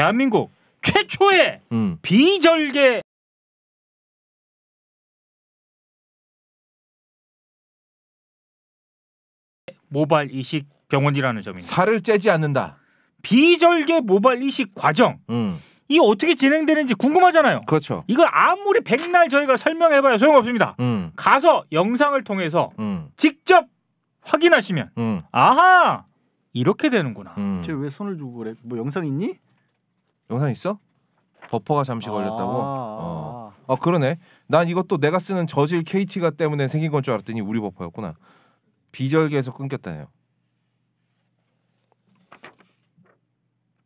대한민국 최초의 음. 비절개 모발 이식 병원이라는 점입니다. 살을 째지 않는다. 비절개 모발 이식 과정 음. 이 어떻게 진행되는지 궁금하잖아요. 그렇죠. 이거 아무리 백날 저희가 설명해봐야 소용없습니다. 음. 가서 영상을 통해서 음. 직접 확인하시면 음. 아하 이렇게 되는구나. 음. 쟤왜 손을 들고 그래? 뭐 영상 있니? 영상 있어? 버퍼가 잠시 아, 걸렸다고? 아, 어. 아. 아 그러네. 난 이것도 내가 쓰는 저질 KT가 때문에 생긴 건 줄 알았더니 우리 버퍼였구나. 비절개에서 끊겼다네요.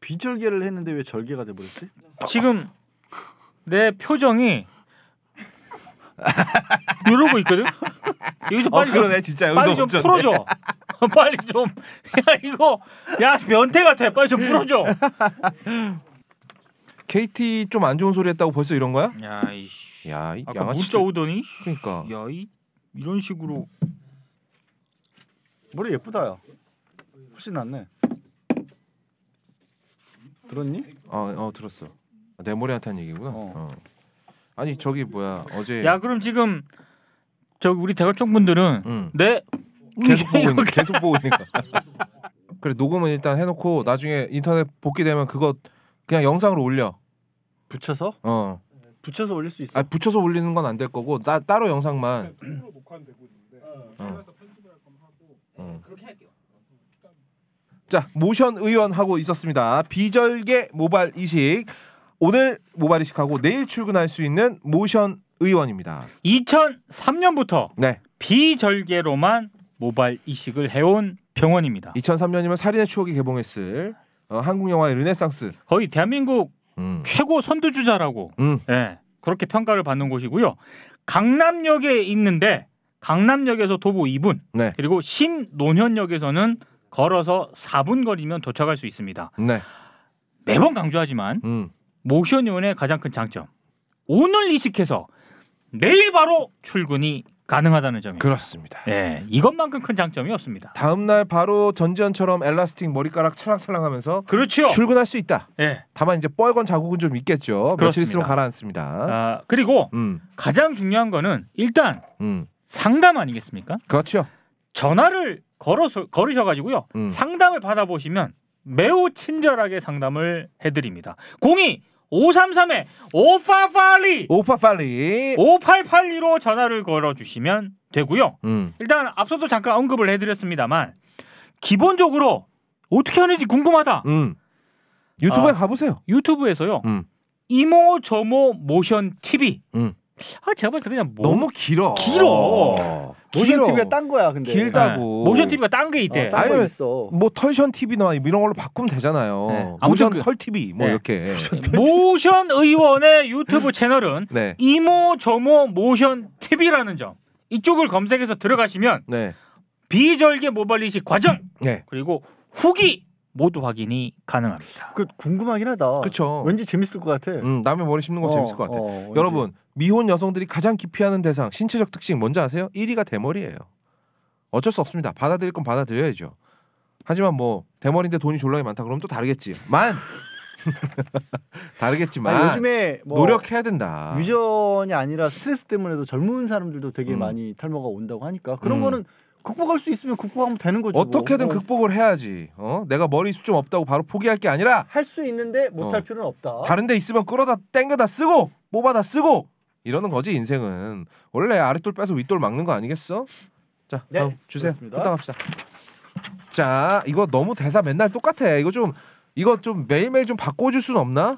비절개를 했는데 왜 절개가 돼버렸지? 지금 내 표정이 이러고 있거든. 이거 좀 빨리 좀, 진짜 빨리 좀 풀어줘. 빨리 좀. 야 이거 야 면태 같아. 빨리 좀 풀어줘. KT 좀 안 좋은 소리 했다고 벌써 이런 거야? 야 이씨. 야, 이 아까 양아치. 문자 오더니 그러니까. 야 이 이런 식으로 머리 예쁘다 야. 훨씬 낫네. 들었니? 어, 어 들었어. 내 머리한테 한 얘기구나. 어. 어. 아니 저기 뭐야 어제 야 그럼 지금 저기 우리 대가총 분들은 응. 내 계속 보고 이거 있는 계속 보고 있는 거. 그래 녹음은 일단 해놓고 나중에 인터넷 복귀되면 그거 그냥 영상으로 올려. 붙여서? 어. 붙여서 올릴 수 있어. 아 붙여서 올리는 건 안 될 거고 따, 따로 영상만. 어. 어. 자 모션 의원 하고 있었습니다. 비절개 모발 이식 오늘 모발 이식하고 내일 출근할 수 있는 모션 의원입니다. 2003년부터 네, 비절개로만 모발 이식을 해온 병원입니다. 2003년이면 살인의 추억이 개봉했을 어, 한국 영화의 르네상스. 거의 대한민국 음, 최고 선두주자라고 음, 예, 그렇게 평가를 받는 곳이고요. 강남역에 있는데 강남역에서 도보 2분 네, 그리고 신논현역에서는 걸어서 4분 거리면 도착할 수 있습니다. 네, 매번 강조하지만 음, 모션의원의 가장 큰 장점 오늘 이식해서 내일 바로 출근이 가능하다는 점입니다. 그렇습니다. 예, 이것만큼 큰 장점이 없습니다. 다음 날 바로 전지현처럼 엘라스틱 머리카락 찰랑찰랑하면서 그렇죠. 출근할 수 있다. 예. 다만 이제 뻘건 자국은 좀 있겠죠. 며칠 그렇습니다. 있으면 가라앉습니다. 아, 그리고 음, 가장 중요한 거는 일단 음, 상담 아니겠습니까? 그렇죠. 전화를 걸어서 걸으셔가지고요 음. 상담을 받아보시면 매우 친절하게 상담을 해드립니다. 02 533에 5882 오파 빨리. 5882로 전화를 걸어주시면 되고요. 음, 일단 앞서도 잠깐 언급을 해드렸습니다만 기본적으로 어떻게 하는지 궁금하다. 음. 유튜브에 아. 가보세요. 유튜브에서요. 음. 이모 저모 모션 TV. 음. 아 제가 볼때 그냥 뭐 너무 길어. 길어. 모션 길어. TV가 딴 거야 근데. 길다. 네. 모션 TV가 딴 게 있대. 어, 딴거 있어. 뭐 털션 TV나 이런 걸로 바꾸면 되잖아요. 네. 모션 그- 털 TV 뭐 네. 이렇게. 모션 의원의 유튜브 채널은 네, 이모 저모 모션 TV라는 점 이쪽을 검색해서 들어가시면 네, 비절개 모발이식 과정 네. 그리고 후기 모두 확인이 가능합니다. 그 궁금하긴 하다. 그쵸. 왠지 재밌을 것 같아. 음, 남의 머리 씹는 거 어, 재밌을 것 같아. 어. 여러분 미혼 여성들이 가장 기피하는 대상 신체적 특징 뭔지 아세요? 1위가 대머리예요. 어쩔 수 없습니다. 받아들일 건 받아들여야죠. 하지만 뭐 대머리인데 돈이 졸라게 많다 그러면 또 다르겠지만 다르겠지만 아니, 요즘에 뭐 노력해야 된다. 유전이 아니라 스트레스 때문에도 젊은 사람들도 되게 음. 많이 탈모가 온다고 하니까 그런 음. 거는 극복할 수 있으면 극복하면 되는 거죠. 어떻게든 뭐. 어, 극복을 해야지. 어? 내가 머리 숱 좀 없다고 바로 포기할 게 아니라 할 수 있는데 못할 어. 필요는 없다. 다른 데 있으면 끌어다 땡겨다 쓰고 뽑아다 쓰고 이러는 거지 인생은. 원래 아랫돌 빼서 윗돌 막는 거 아니겠어? 자, 네, 다음 주세요. 부탁합시다. 자, 이거 너무 대사 맨날 똑같아. 이거 좀 이거 좀 매일매일 좀 바꿔줄 순 없나?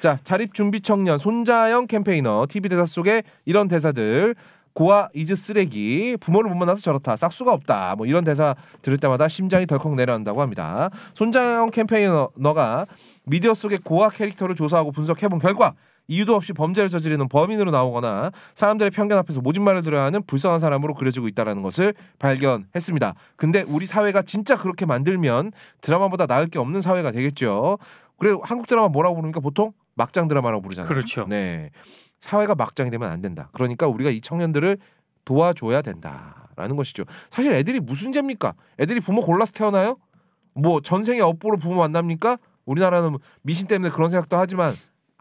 자, 자립 준비 청년 손자영 campaigner TV 대사 속에 이런 대사들 고아 is 쓰레기 부모를 못 만나서 저렇다 싹수가 없다 뭐 이런 대사 들을 때마다 심장이 덜컥 내려앉는다고 합니다. 손자영 campaigner가 미디어 속의 고아 캐릭터를 조사하고 분석해본 결과 이유도 없이 범죄를 저지르는 범인으로 나오거나 사람들의 편견 앞에서 모진 말을 들어야 하는 불쌍한 사람으로 그려지고 있다는 것을 발견했습니다. 근데 우리 사회가 진짜 그렇게 만들면 드라마보다 나을 게 없는 사회가 되겠죠. 그리고 한국 드라마 뭐라고 부르니까 보통 막장 드라마라고 부르잖아요. 그렇죠. 네. 사회가 막장이 되면 안 된다. 그러니까 우리가 이 청년들을 도와줘야 된다라는 것이죠. 사실 애들이 무슨 죄입니까? 애들이 부모 골라서 태어나요? 뭐 전생에 업보로 부모 만납니까? 우리나라는 미신 때문에 그런 생각도 하지만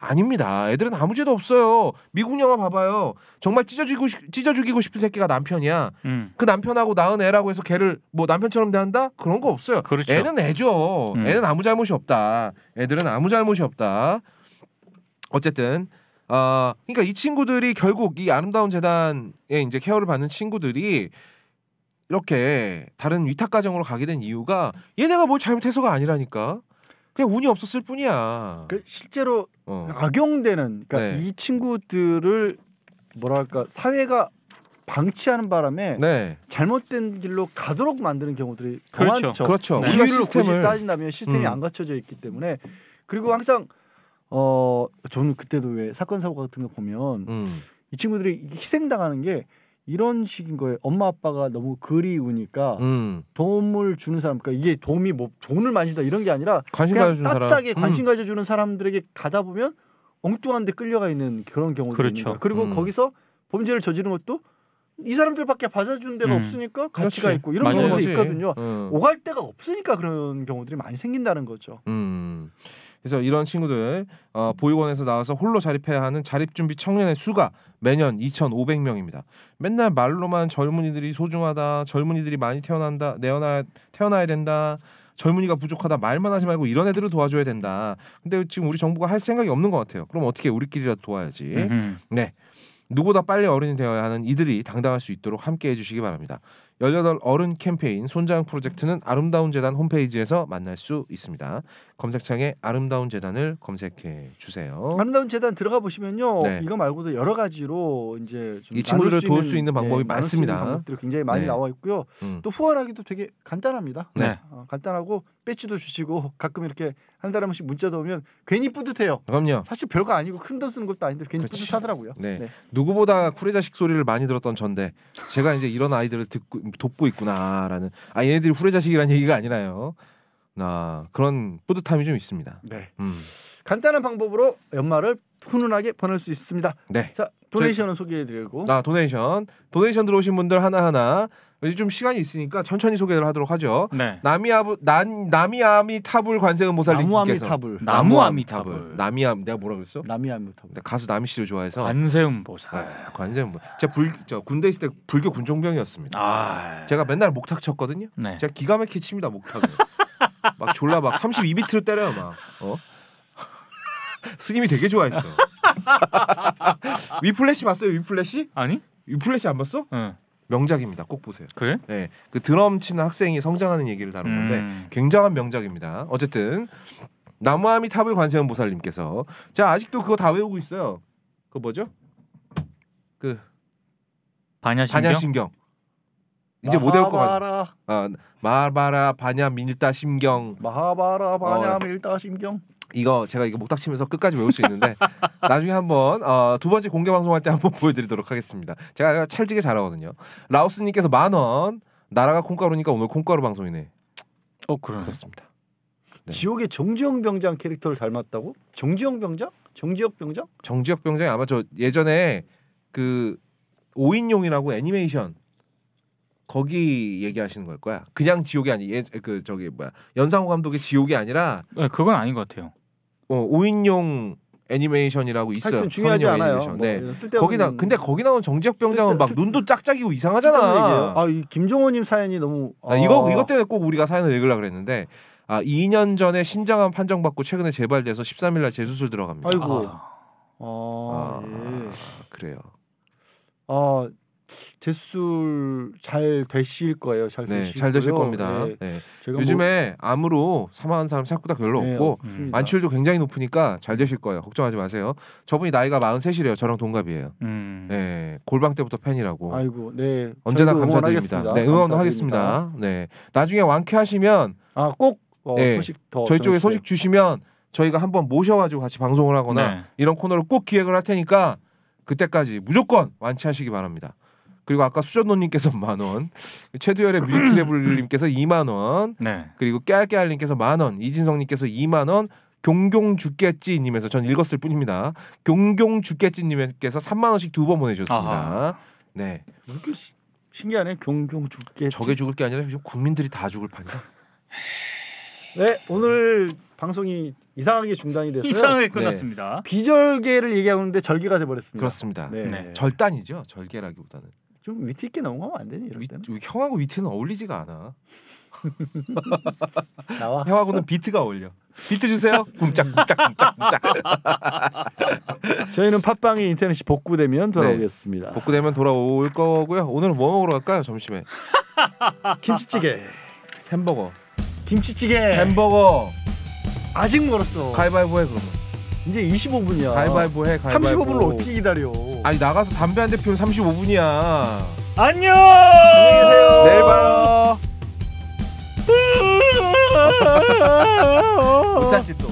아닙니다. 애들은 아무 죄도 없어요. 미국 영화 봐봐요. 정말 찢어 죽이고 싶- 찢어 죽이고 싶은 새끼가 남편이야. 음. 그 남편하고 낳은 애라고 해서 걔를 뭐 남편처럼 대한다? 그런 거 없어요. 그렇죠. 애는 애죠. 음. 애는 아무 잘못이 없다. 애들은 아무 잘못이 없다. 어쨌든 어 그러니까 이 친구들이 결국 이 아름다운 재단에 이제 케어를 받는 친구들이 이렇게 다른 위탁 가정으로 가게 된 이유가 얘네가 뭘 잘못해서가 아니라니까. 그냥 운이 없었을 뿐이야. 그 실제로 어. 악용되는 그러니까 네. 이 친구들을 뭐랄까 사회가 방치하는 바람에 네. 잘못된 길로 가도록 만드는 경우들이 더 그렇죠. 많죠. 그렇죠. 네. 우리가 시스템을 따진다면 시스템이 음. 안 갖춰져 있기 때문에 그리고 항상 어 저는 그때도 왜 사건 사고 같은 거 보면 음. 이 친구들이 희생당하는 게 이런 식인 거예요. 엄마 아빠가 너무 그리우니까 음. 도움을 주는 사람, 그러니까 이게 도움이 뭐 돈을 많이 준다 이런 게 아니라 관심 그냥 가져주는 사람. 따뜻하게 음. 관심 가져주는 사람들에게 가다 보면 엉뚱한데 끌려가 있는 그런 경우도 그렇죠. 있는 거예요. 그리고 음. 거기서 범죄를 저지른 것도 이 사람들밖에 받아주는 데가 음. 없으니까 가치가 그렇지. 있고 이런 맞아요. 경우도. 있거든요. 음. 오갈 데가 없으니까 그런 경우들이 많이 생긴다는 거죠. 음. 그래서 이런 친구들 어, 보육원에서 나와서 홀로 자립해야 하는 자립준비 청년의 수가 매년 2,500명입니다. 맨날 말로만 젊은이들이 소중하다, 젊은이들이 많이 태어난다, 내어나 태어나야 된다, 젊은이가 부족하다 말만 하지 말고 이런 애들을 도와줘야 된다. 근데 지금 우리 정부가 할 생각이 없는 것 같아요. 그럼 어떻게 우리끼리라도 도와야지. 음흠. 네. 누구보다 빨리 어른이 되어야 하는 이들이 당당할 수 있도록 함께 해주시기 바랍니다. 18 어른 캠페인 손자영 프로젝트는 아름다운 재단 홈페이지에서 만날 수 있습니다. 검색창에 아름다운 재단을 검색해 주세요. 아름다운 재단 들어가 보시면요, 네. 이거 말고도 여러 가지로 이제 좀이 친구들을 나눌 도울 수 있는 방법이 나눌 수 있는 많습니다. 방법들이 굉장히 많이 네. 나와 있고요. 음. 또 후원하기도 되게 간단합니다. 네. 어, 간단하고 배지도 주시고 가끔 이렇게 한 달에 한 번씩 문자도 오면 괜히 뿌듯해요. 그럼요. 사실 별거 아니고 큰 돈 쓰는 것도 아닌데 괜히 그렇지. 뿌듯하더라고요. 네. 누구보다 쿨의 자식 소리를 많이 들었던 전데 제가 이제 이런 아이들을 듣고 돕고 있구나라는 아 얘네들이 쿨의 자식이라는 얘기가 아니라요. 나 그런 뿌듯함이 좀 있습니다. 네. 음. 간단한 방법으로 연말을 훈훈하게 보낼 수 있습니다. 네. 자, 도네이션은 소개해드리고 나 도네이션 도네이션 들어오신 분들 하나 하나 이제 좀 시간이 있으니까 천천히 소개를 하도록 하죠. 네. 나미아부 난 나미아미 타불 관세음 모살님께서 나무아미 타불, 나무아미 타불. 나미암 내가 뭐라 그랬어? 나미아미 타불. 나 가수 나미 씨를 좋아해서 관세음 보살. 아, 관세음 뭐. 제가 불저 군대 있을 때 불교 군종병이었습니다. 아. 제가 맨날 목탁 쳤거든요. 네. 제가 기가 막히게 칩니다 목탁을. 막 졸라 막 32비트를 때려요 막. 어? 스님이 되게 좋아했어. 위플래시 봤어요? 위플래시? 아니? 위플래시 안 봤어? 응. 명작입니다. 꼭 보세요. 그래? 네, 그 드럼 치는 학생이 성장하는 얘기를 다룬 건데 음. 굉장한 명작입니다. 어쨌든 나무아미 탑을 관세음 보살님께서 자 아직도 그거 다 외우고 있어요. 그거 뭐죠? 그 반야신경. 반야신경. 이제 못 외울 것 같아. 아, 마바라 반야 밀다 심경 마하바라 어. 바냐밀다 심경. 이거 제가 이거 목탁 치면서 끝까지 외울 수 있는데 나중에 한번 어, 두 번째 공개 방송할 때 한번 보여드리도록 하겠습니다. 제가 찰지게 잘하거든요. 라오스님께서 만 원. 나라가 콩가루니까 오늘 콩가루 방송이네. 어 그러네. 그렇습니다. 네. 지옥의 정지영 병장 캐릭터를 닮았다고? 정지영 병장? 정지혁 병장? 정지혁 병장이 아마 저 예전에 그 오인용이라고 애니메이션 거기 얘기하시는 걸 거야. 그냥 지옥이 아니 예그 저기 뭐야 연상호 감독의 지옥이 아니라 네, 그건 아닌 것 같아요. 어, 오인용 애니메이션이라고 있어요. 하여튼 중요하지 않아요. 애니메이션. 뭐 네. 거기 나 근데 거기 나온 정지혁 병장은 막 쓸- 눈도 짝짝이고 이상하잖아. 아, 이 김종호님 사연이 너무 아, 이거 아, 이것 때문에 꼭 우리가 사연을 읽으려 그랬는데 아 2년 전에 신장암 판정받고 최근에 재발돼서 13일 날 재수술 들어갑니다. 아이고. 아, 아, 예. 그래요. 아 재술 잘 되실 거예요. 잘 네, 되실 잘 되실. 겁니다. 네. 네. 제가 요즘에 암으로 사망한 사람 생각보다 별로 네, 없고 없습니다. 완치율도 굉장히 높으니까 잘 되실 거예요. 걱정하지 마세요. 저분이 나이가 43이래요. 저랑 동갑이에요. 음. 네, 골방 때부터 팬이라고. 아이고, 네. 언제나 감사드립니다. 네. 응원하겠습니다. 네, 나중에 완쾌하시면 아, 꼭 어, 네, 소식 더 저희 쪽에. 소식 주시면 저희가 한번 모셔가지고 같이 방송을 하거나 네. 이런 코너를 꼭 기획을 할 테니까 그때까지 무조건 완치하시기 바랍니다. 그리고 아까 수전노님께서 만 원, 최두열의 뮤직트래블님께서 2만 원, 네. 그리고 깨알깨알님께서 만 원, 이진성님께서 2만 원, 경경 죽겠지님에서 전 읽었을 뿐입니다. 경경 죽겠지님께서 3만 원씩 두 번 보내주셨습니다. 아하. 네, 왜 이렇게 시- 신기하네. 경경 죽게. 저게 죽을 게 아니라 지금 국민들이 다 죽을 판이야. 네 오늘 방송이 이상하게 중단이 됐어요. 이상하게 끝났습니다. 비절개를 얘기하고 있는데 절개가 돼 버렸습니다. 그렇습니다. 네. 네. 절단이죠. 절개라기보다는. 좀 위트 있게 넘어가면 안 되니 이럴 위, 때는 형하고 위트는 어울리지가 않아. 나와. 형하고는 비트가 어울려. 비트 주세요. 쿵짝쿵짝. 저희는 팟빵이 인터넷이 복구되면 돌아오겠습니다. 네. 복구되면 돌아올 거고요. 오늘 뭐 먹으러 갈까요? 점심에 김치찌개, 햄버거. 김치찌개. 햄버거. 아직 멀었어. 가위바위보 해 그러면. 이제 25분이야. 가위바위보 해. 가위바위보. 35분을 어떻게 기다려? 아니 나가서 담배 한 대 피우면 35분이야. 안녕. 안녕히 계세요. 내일 봐요. 못 잤지 또.